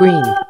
screen.